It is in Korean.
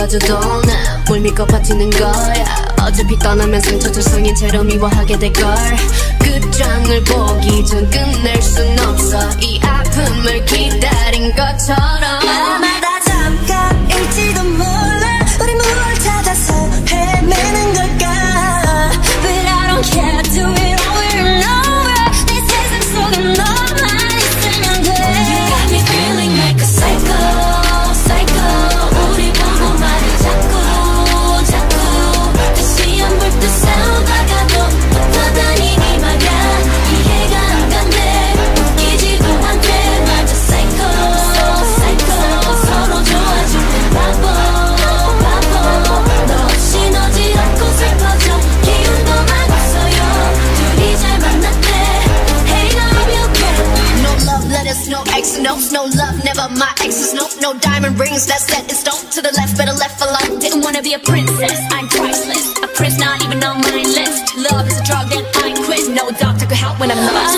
마주도 나뭘 믿고 버티는 거야. 어차피 떠나면 상처투성인 채로 미워하게 될걸. 끝장을 보기 전 끝낼 순 없어. 이 아픔을 기다린 것처럼 my exes. Nope, no diamond rings. That's set in stone. To the left, better left alone. Didn't wanna be a princess. I'm priceless. A prince not even on my list. Love is a drug that I quit. No doctor could help when I'm lost.